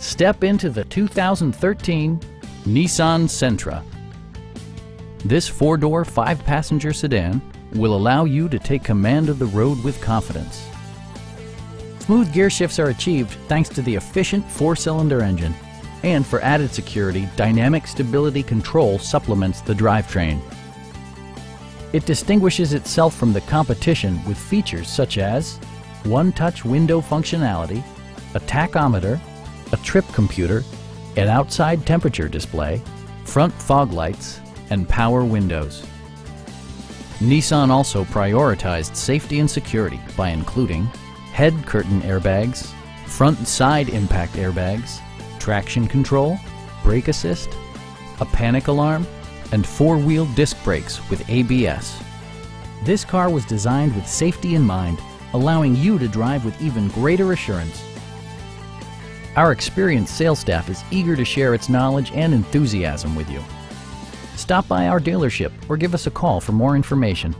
Step into the 2013 Nissan Sentra. This four-door, five-passenger sedan will allow you to take command of the road with confidence. Smooth gear shifts are achieved thanks to the efficient four-cylinder engine. And for added security, Dynamic Stability Control supplements the drivetrain. It distinguishes itself from the competition with features such as one-touch window functionality, a tachometer, a trip computer, an outside temperature display, front fog lights, and power windows. Nissan also prioritized safety and security by including head curtain airbags, front and side impact airbags, traction control, brake assist, a panic alarm, and four-wheel disc brakes with ABS. This car was designed with safety in mind, allowing you to drive with even greater assurance. Our experienced sales staff is eager to share its knowledge and enthusiasm with you. Stop by our dealership or give us a call for more information.